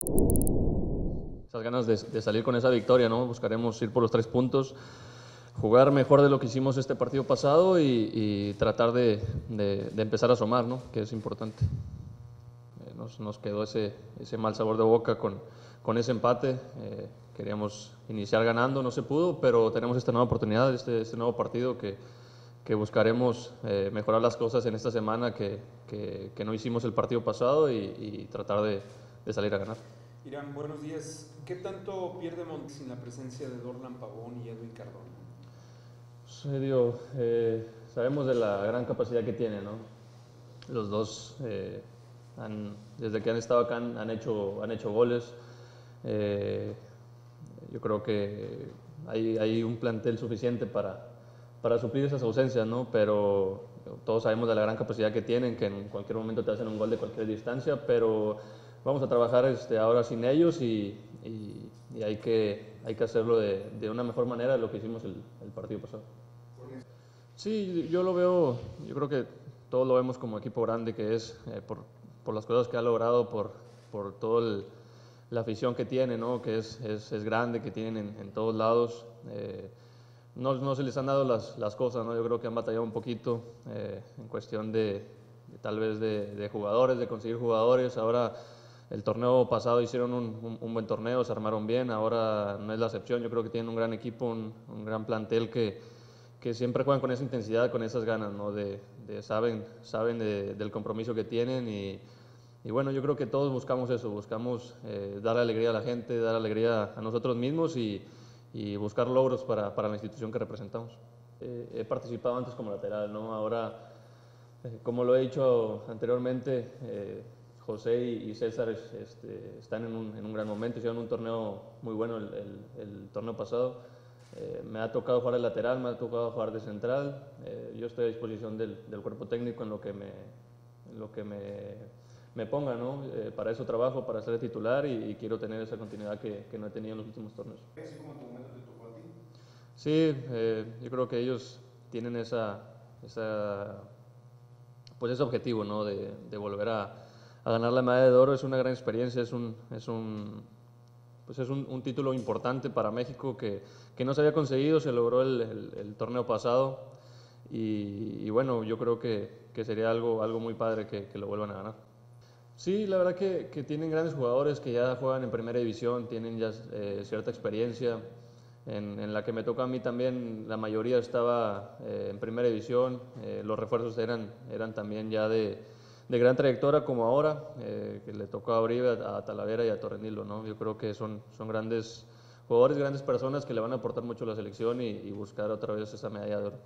Esas ganas de, de salir con esa victoria, ¿no? Buscaremos ir por los tres puntos jugar mejor de lo que hicimos este partido pasado y, y tratar de, de, de, empezar a sumar, ¿no? que es importante. Eh, nos, nos, quedó ese, ese, mal sabor de boca con, con ese empate. Eh, queríamos iniciar ganando, no se pudo, pero tenemos esta nueva oportunidad, este, este nuevo partido que, que buscaremos eh, mejorar las cosas en esta semana que, que, que no hicimos el partido pasado y, y tratar de, de salir a ganar. Irán, buenos días. ¿Qué tanto pierde Montes sin la presencia de Dorlan Pavón y Edwin Cardona? Pues, digo, eh, sabemos de la gran capacidad que tiene, ¿no? Los dos, eh, han, desde que han estado acá, han, han hecho, han hecho goles. Eh, yo creo que hay, hay, un plantel suficiente para, para suplir esas ausencias, ¿no? Pero todos sabemos de la gran capacidad que tienen, que en cualquier momento te hacen un gol de cualquier distancia, pero vamos a trabajar este, ahora sin ellos y, y, y hay, que, hay que hacerlo de, de, una mejor manera de lo que hicimos el, el partido pasado. Sí, yo lo veo, yo creo que todos lo vemos como equipo grande que es, eh, por, por, las cosas que ha logrado, por, por toda la afición que tiene, ¿no? que es, es, es grande, que tienen en, en todos lados. Eh, no, no, se les han dado las, las, cosas, ¿no? yo creo que han batallado un poquito eh, en cuestión de, de tal vez de, de, jugadores, de conseguir jugadores. Ahora el torneo pasado hicieron un, un, un, buen torneo, se armaron bien, ahora no es la excepción, yo creo que tienen un gran equipo, un, un gran plantel que que siempre juegan con esa intensidad, con esas ganas, ¿no? de, de saben, saben de, del compromiso que tienen y, y, bueno, yo creo que todos buscamos eso, buscamos eh, dar alegría a la gente, dar alegría a nosotros mismos y, y buscar logros para, para, la institución que representamos. Eh, he participado antes como lateral, ¿no? ahora, eh, como lo he dicho anteriormente, eh, José y, César este, están en un, en un, gran momento, hicieron un torneo muy bueno el, el, el torneo pasado eh, me ha tocado jugar de lateral, me ha tocado jugar de central. Eh, yo estoy a disposición del, del, cuerpo técnico en lo que me, en lo que me, me ponga, ¿no? Eh, para eso trabajo, para ser titular y, y quiero tener esa continuidad que, que, no he tenido en los últimos torneos. ¿Es como tu momento te tocó a ti? Sí, yo creo que ellos tienen esa, esa, pues ese objetivo, ¿no? De, de volver a, a, ganar la medalla de oro. Es una gran experiencia, es un, es un pues es un, un, título importante para México que, que, no se había conseguido, se logró el, el, el torneo pasado y, y, bueno, yo creo que, que sería algo, algo muy padre que, que, lo vuelvan a ganar. Sí, la verdad que, que, tienen grandes jugadores que ya juegan en primera división, tienen ya eh, cierta experiencia. En, en, la que me toca a mí también, la mayoría estaba eh, en primera división, eh, los refuerzos eran, eran también ya de, de gran trayectoria como ahora, eh, que le tocó a Uribe, a, a Talavera y a Torrenilo, ¿no? Yo creo que son, son grandes jugadores, grandes personas que le van a aportar mucho a la selección y, y buscar otra vez esa medalla de oro.